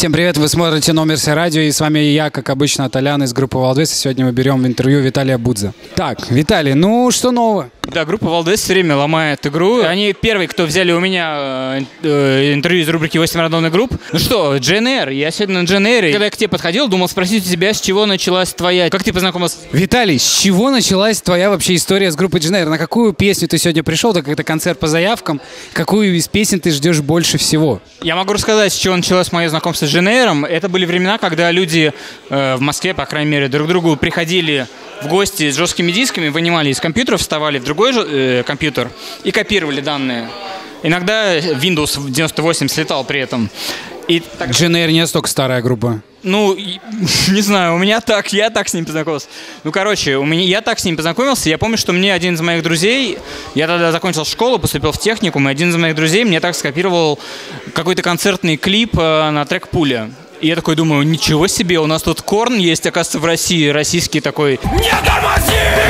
Всем привет, вы смотрите Номерси радио, и с вами я, как обычно, Толян из группы Валдес, и сегодня мы берем в интервью Виталия Будза. Так, Виталий, ну что нового? Да, группа Валдес все время ломает игру. Они первые, кто взяли у меня э, э, интервью из рубрики 8 рандомных групп. Ну что, GNR, я сегодня на GNR. Когда я к тебе подходил, думал спросить у тебя, с чего началась твоя... Как ты познакомился? Виталий, с чего началась твоя вообще история с группой GNR? На какую песню ты сегодня пришел? Так это концерт по заявкам. Какую из песен ты ждешь больше всего? Я могу рассказать, с чего началось мое знакомство с GNR. Это были времена, когда люди э, в Москве, по крайней мере, друг к другу приходили в гости с жесткими дисками, вынимали из компьютера, вставали в другой э, компьютер и копировали данные. Иногда Windows 98 слетал при этом. И так... GNR не настолько старая группа. Ну, не знаю, у меня так, я так с ним познакомился. Ну, короче, у меня, я так с ним познакомился. Я помню, что мне один из моих друзей, я тогда закончил школу, поступил в техникум, и один из моих друзей мне так скопировал какой-то концертный клип э, на трек «Пуля». И я такой думаю, ничего себе, у нас тут Корн есть, оказывается, в России, российский такой. Не тормози!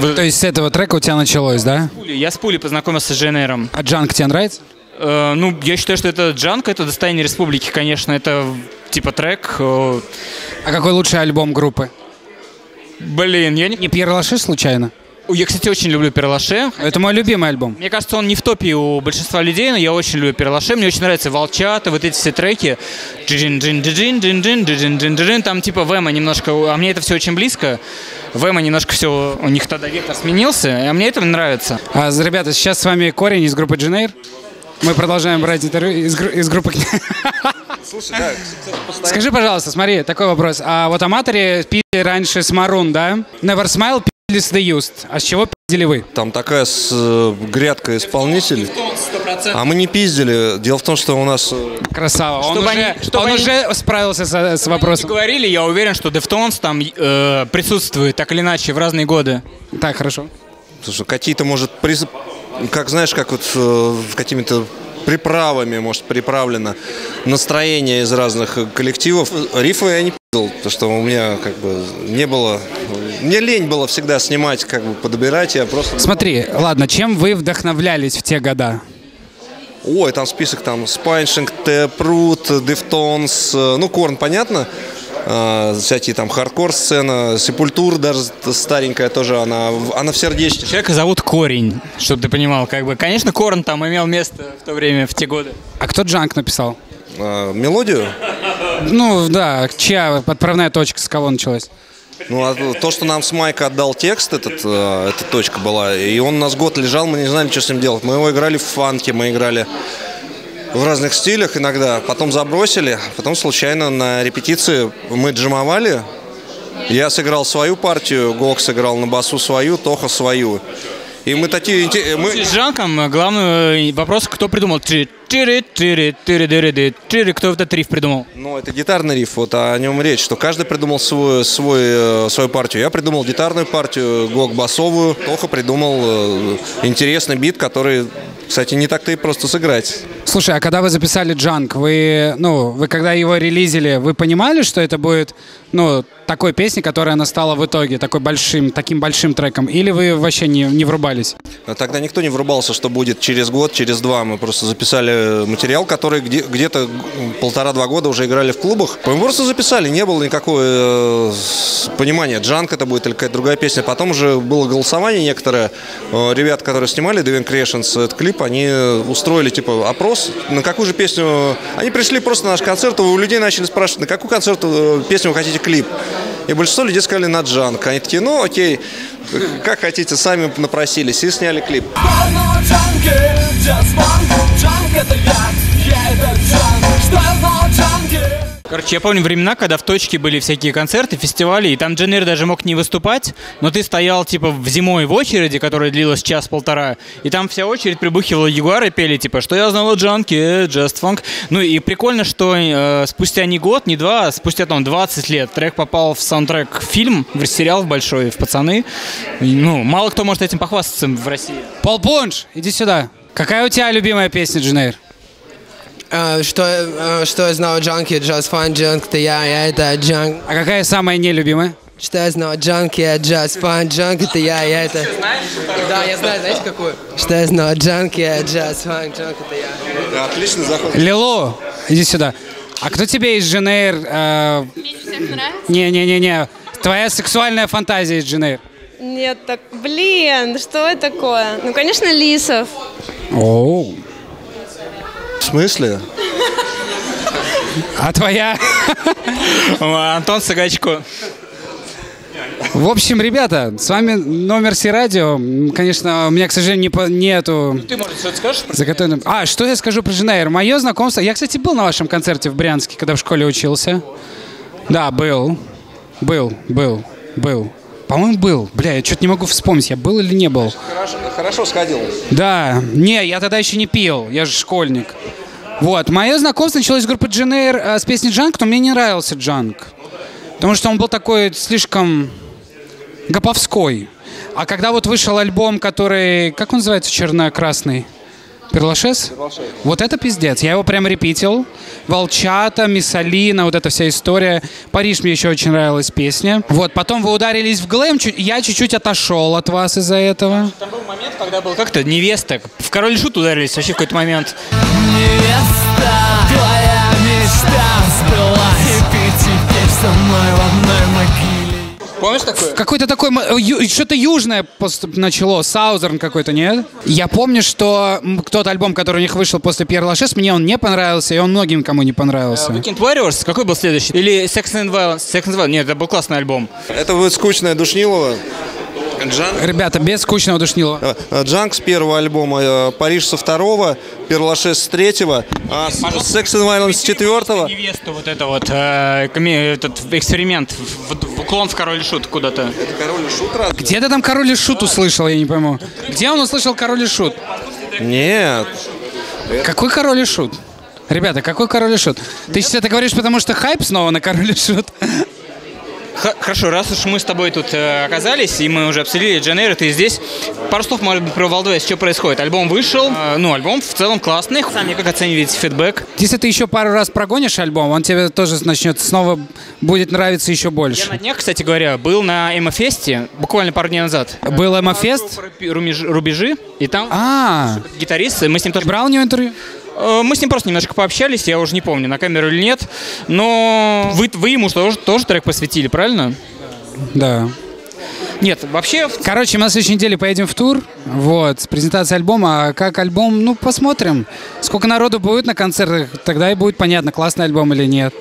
То есть с этого трека у тебя началось, да? Я с пули познакомился с ЖНРом. А Джанк тебе нравится? Э, ну, я считаю, что это Джанк, это достояние республики, конечно, это типа трек. Э... А какой лучший альбом группы? Блин, я не... Не Пьер Лаши случайно? Я, кстати, очень люблю Перлаше. Это мой любимый альбом. Мне кажется, он не в топе у большинства людей, но я очень люблю Перлаше. Мне очень нравятся Волчата, вот эти все треки. Там типа Вэма немножко... А мне это все очень близко. Вэма немножко все... У них тогда вектор сменился, а мне это нравится. А, ребята, сейчас с вами Корень из группы Дженейр. Мы продолжаем брать интервью из, гру- из группы... Слушай, да, Скажи, пожалуйста, смотри, такой вопрос. А вот аматоре пили раньше с Марун, да? Never Smile Used. А с чего пиздили вы? Там такая с, э, грядка исполнителей. А мы не пиздили. Дело в том, что у нас... э, Красава. Он, Чтобы уже, они- чтобы он они- уже справился со- с вопросом. Говорили, я уверен, что Deftones там э, присутствует так или иначе в разные годы. Так, хорошо. Слушай, какие-то, может, приз... как знаешь, как вот э, какими-то приправами, может, приправлено настроение из разных коллективов. Рифы я не пиздил, потому что у меня как бы не было... Мне лень было всегда снимать, как бы подбирать, я просто... Смотри, ладно, чем вы вдохновлялись в те года? Ой, там список там Spineshank, Taproot, Deftones, э, ну, Korn, понятно. А, всякие там хардкор-сцена, Sepultura даже старенькая тоже, она, она в сердечке. Человека зовут Корень, чтобы ты понимал. Как бы, конечно, Корн там имел место в то время, в те годы. А кто Джанк написал? А, мелодию? Ну, да, чья отправная точка, с кого началась? Ну, а то, что нам с Майка отдал текст, этот, э, эта точка была, и он у нас год лежал, мы не знали, что с ним делать. Мы его играли в фанке, мы играли в разных стилях иногда, потом забросили, потом случайно на репетиции мы джимовали, я сыграл свою партию, Гок сыграл на басу свою, Тоха свою. И мы такие... Мы... С Жанком э, главный э, вопрос, кто придумал тири тири тири тири тири кто этот риф придумал? Ну, это гитарный риф, вот о нем речь, что каждый придумал свой, свой, э, свою партию. Я придумал гитарную партию, Гог басовую, Тоха придумал интересный бит, который, кстати, не так-то и просто сыграть. Слушай, а когда вы записали Джанк, вы, ну, вы когда его релизили, вы понимали, что это будет, ну, такой песней, которая она стала в итоге, такой большим, таким большим треком? Или вы вообще не, не врубались? Тогда никто не врубался, что будет через год, через два. Мы просто записали материал, который где- где-то полтора-два года уже играли в клубах. Мы просто записали, не было никакого э, понимания, джанк это будет или какая-то другая песня. Потом уже было голосование некоторое. Э, Ребята, которые снимали Devin Creations этот клип, они устроили типа опрос, на какую же песню... Они пришли просто на наш концерт, у людей начали спрашивать, на какую концерт э, песню вы хотите клип. И большинство людей сказали на джанк. Они такие, ну окей, как хотите, сами напросились и сняли клип. Что я знал о? Короче, я помню времена, когда в точке были всякие концерты, фестивали, и там Дженнер даже мог не выступать, но ты стоял, типа, в зимой в очереди, которая длилась час-полтора, и там вся очередь прибухивала Ягуары, пели, типа, что я знал о Джанке, Just Funk. Ну и прикольно, что э, спустя не год, не два, а спустя там 20 лет трек попал в саундтрек фильм, в сериал в большой, в «Пацаны». Ну, мало кто может этим похвастаться в России. Пол Пунш, иди сюда. Какая у тебя любимая песня, Дженейр? Э, что, э, что я знал о джанке, just fun, джанк, это я, я это джанк. А какая самая нелюбимая? Что я знал? Джанки, я джаз, фан, джанк это я, я это... Да, я знаю, знаете какую? Что я знал? Джанки, я джаз, фан, джанк это я. Отличный заход. Лилу, иди сюда. А кто тебе из Дженейр... э, Не-не-не-не. Твоя сексуальная фантазия из Дженейр. Нет, так, блин, что это такое? Ну, конечно, Лисов. Оу. В смысле? А твоя? Антон Сагачко. В общем, ребята, с вами номер Си радио. Конечно, у меня, к сожалению, не по- нету Ты, может, что-то скажешь? заготовленного. А, что я скажу про Женейр? Мое знакомство... Я, кстати, был на вашем концерте в Брянске, когда в школе учился. Да, был. Был, был, был. По-моему, был. Бля, я что-то не могу вспомнить, я был или не был. Хорошо, хорошо сходил. Да, не, я тогда еще не пил, я же школьник. Вот, мое знакомство началось с группы Дженейр э, с песни Джанк, но мне не нравился Джанк. Потому что он был такой слишком гоповской. А когда вот вышел альбом, который, как он называется, черно-красный? Перлашес? Вот это пиздец. Я его прям репитил. Волчата, Миссалина, вот эта вся история. Париж мне еще очень нравилась песня. Вот, потом вы ударились в глэм, чуть- я чуть-чуть отошел от вас из-за этого. Там был момент, когда был как-то невеста. В король шут ударились вообще в какой-то момент. Невеста, твоя мечта сбылась Помнишь такое? Какой-то такой, что-то южное начало, Саузерн какой-то, нет? Я помню, что тот альбом, который у них вышел после Пьер Лашес, мне он не понравился, и он многим кому не понравился. Weekend Warriors, какой был следующий? Или Sex and Violence? Sex and Violence. Нет, это был классный альбом. Это будет скучное Душнилово. Джан... Ребята, без скучного душнила. Э, Джанк с первого альбома, э, Париж со второго, Перлашес с третьего, а с- Sex and Violence с четвертого. Невесту вот это вот, э, этот эксперимент, в уклон в король и шут куда-то. Король и Шут разве? Где ты там Король и Шут услышал, я не пойму. Где он услышал Король и Шут? Нет. Какой Король и Шут? Ребята, какой Король и Шут? Ты сейчас это говоришь, потому что хайп снова на Король и Шут? Хорошо, раз уж мы с тобой тут э, оказались, и мы уже обсудили Джанейро, ты здесь. Пару слов, может быть, про Валдвес, что происходит. Альбом вышел, э, ну, альбом в целом классный. Сами как оцениваете фидбэк? Если ты еще пару раз прогонишь альбом, он тебе тоже начнет снова будет нравиться еще Я больше. на днях, кстати говоря, был на Эмо-фесте буквально пару дней назад. Был Эмофест? Рубежи, и там А, гитарист, и мы с ним тоже брал у него интервью? Э, Мы с ним просто немножко пообщались, я уже не помню, на камеру или нет. Но вы, вы ему тоже, тоже трек посвятили, правильно? Да. Нет, вообще... Короче, мы на следующей неделе поедем в тур. Вот, с презентацией альбома. А как альбом, ну, посмотрим. Сколько народу будет на концертах, тогда и будет понятно, классный альбом или нет.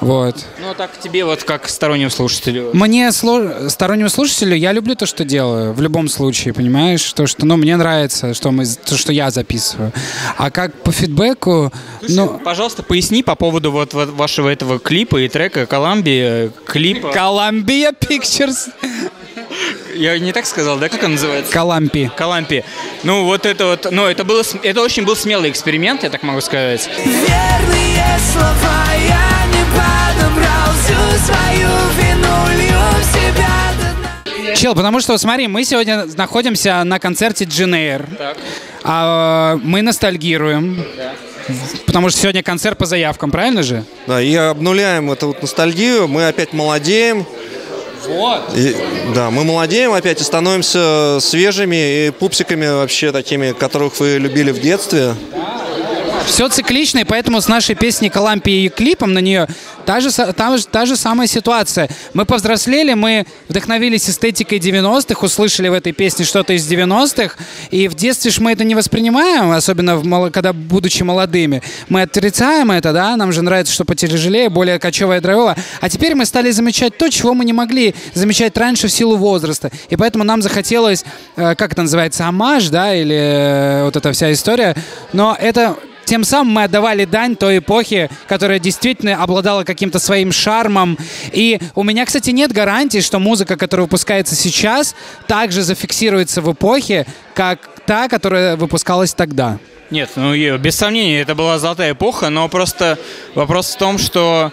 Вот. Ну, так тебе вот как стороннему слушателю. Мне сло- стороннему слушателю я люблю то, что делаю, в любом случае, понимаешь? То, что, ну, мне нравится, что мы, то, что я записываю. А как по фидбэку, ну, Пожалуйста, поясни по поводу вот, вот вашего этого клипа и трека Колумбия, клипа. Columbia Pictures. Я не так сказал, да? Как он называется? Калампи. Калампи. Ну, вот это вот, ну, это было, это очень был смелый эксперимент, я так могу сказать. Верные слова я не подобрал Всю свою вину лью в себя. Чел, потому что, смотри, мы сегодня находимся на концерте Джинейр. А, мы ностальгируем. Потому что сегодня концерт по заявкам, правильно же? Да, и обнуляем эту вот ностальгию, мы опять молодеем. Вот. И- да, мы молодеем опять и становимся свежими и пупсиками вообще такими, которых вы любили в детстве. Все циклично, и поэтому с нашей песней «Калампи» и клипом на нее та же, та, та же самая ситуация. Мы повзрослели, мы вдохновились эстетикой 90-х, услышали в этой песне что-то из 90-х, и в детстве ж мы это не воспринимаем, особенно в когда будучи молодыми. Мы отрицаем это, да, нам же нравится, что потяжелее, более кочевое драйвово. А теперь мы стали замечать то, чего мы не могли замечать раньше в силу возраста. И поэтому нам захотелось, э, как это называется, амаш, да, или э, вот эта вся история. Но это тем самым мы отдавали дань той эпохе, которая действительно обладала каким-то своим шармом. И у меня, кстати, нет гарантии, что музыка, которая выпускается сейчас, также зафиксируется в эпохе, как та, которая выпускалась тогда. Нет, ну без сомнения, это была золотая эпоха, но просто вопрос в том, что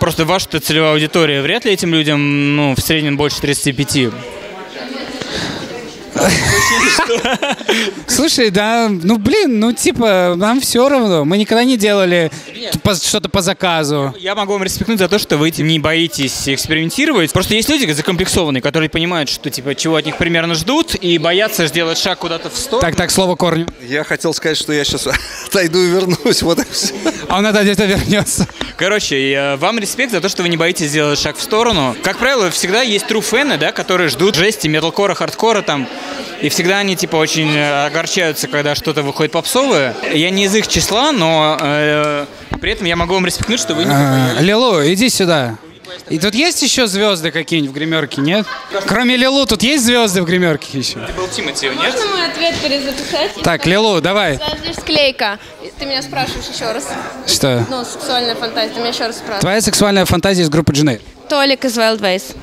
просто ваша целевая аудитория, вряд ли этим людям, ну, в среднем больше 35. Слушай, да, ну блин, ну типа, нам все равно. Мы никогда не делали что-то по заказу. Я могу вам респектнуть за то, что вы не боитесь экспериментировать. Просто есть люди закомплексованные, которые понимают, что типа чего от них примерно ждут, и боятся сделать шаг куда-то в сторону. Так, так, слово корню. Я хотел сказать, что я сейчас отойду и вернусь. Вот и все. А он это где-то вернется. Короче, я- вам респект за то, что вы не боитесь сделать шаг в сторону. Как правило, всегда есть true фэны, да, которые ждут жести, металкора, хардкора там. И всегда они, типа, очень э, огорчаются, когда что-то выходит попсовое. Я не из их числа, но э, при этом я могу вам респектнуть, что вы не А, Лилу, иди сюда. И тут есть еще звезды какие-нибудь в гримерке, нет? Кроме Лилу, тут есть звезды в гримерке еще? был Тимати, нет? Можно мой ответ перезаписать? Так, Лилу, давай. Здесь склейка. Ты меня спрашиваешь еще раз. Что? Ну, сексуальная фантазия. Ты меня еще раз спрашиваешь. Твоя сексуальная фантазия из группы Дженей. Толик из Wild Ways.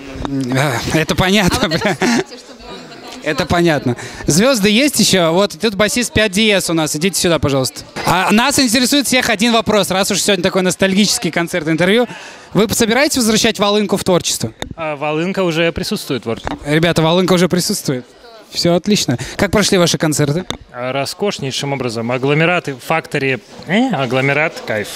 Это понятно, бля. Это понятно. Звезды есть еще? Вот тут басист 5 диез у нас. Идите сюда, пожалуйста. А нас интересует всех один вопрос. Раз уж сегодня такой ностальгический концерт интервью, вы собираетесь возвращать Волынку в творчество? А Волынка уже присутствует в творчестве. Ребята, Волынка уже присутствует. Все отлично. Как прошли ваши концерты? А Роскошнейшим образом. Агломераты, фактори, э, агломерат, кайф.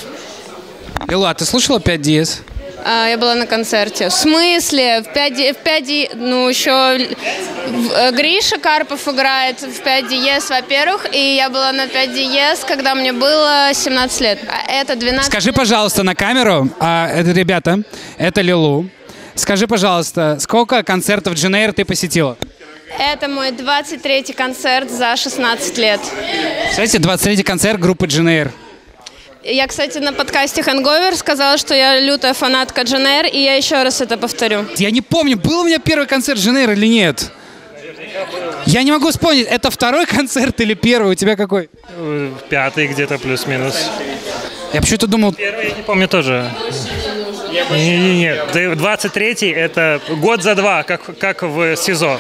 Лила, ты слушала 5 диез? А, я была на концерте. В смысле? В 5, ди- в 5 ди- ну еще в- э, Гриша Карпов играет в 5 диез, во-первых, и я была на 5 диез, когда мне было 17 лет. А это 12 Скажи, лет. пожалуйста, на камеру, а, это, ребята, это Лилу. Скажи, пожалуйста, сколько концертов Дженейр ты посетила? Это мой 23-й концерт за 16 лет. Кстати, 23-й концерт группы Дженейр. Я, кстати, на подкасте Hangover сказала, что я лютая фанатка Дженейр, и я еще раз это повторю. Я не помню, был у меня первый концерт Дженейр или нет. Я не могу вспомнить, это второй концерт или первый? У тебя какой? Пятый где-то плюс-минус. Я почему-то думал... Первый я не помню тоже. Не-не-не, Да и 23-й это год за два, как, как в СИЗО.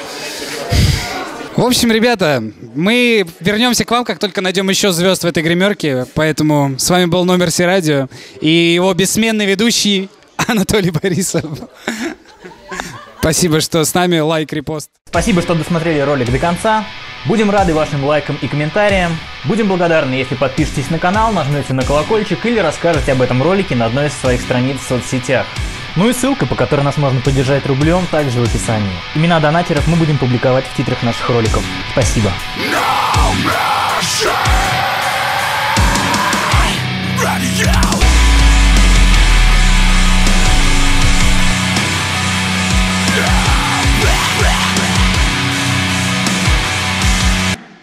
В общем, ребята, мы вернемся к вам, как только найдем еще звезд в этой гримерке. Поэтому с вами был номер Си Радио и его бессменный ведущий Анатолий Борисов. Спасибо, что с нами. Лайк, репост. Спасибо, что досмотрели ролик до конца. Будем рады вашим лайкам и комментариям. Будем благодарны, если подпишетесь на канал, нажмете на колокольчик или расскажете об этом ролике на одной из своих страниц в соцсетях. Ну и ссылка, по которой нас можно поддержать рублем, также в описании. Имена донатеров мы будем публиковать в титрах наших роликов. Спасибо. No.